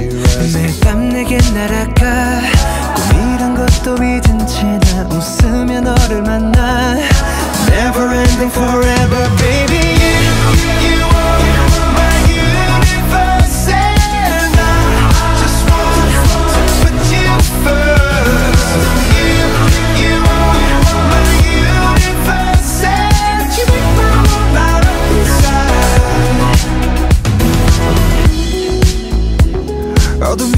매일 밤 내게 날아가. 꿈이란 것도 믿은 채 나 웃으며 너를 만나. Never ending forever. Só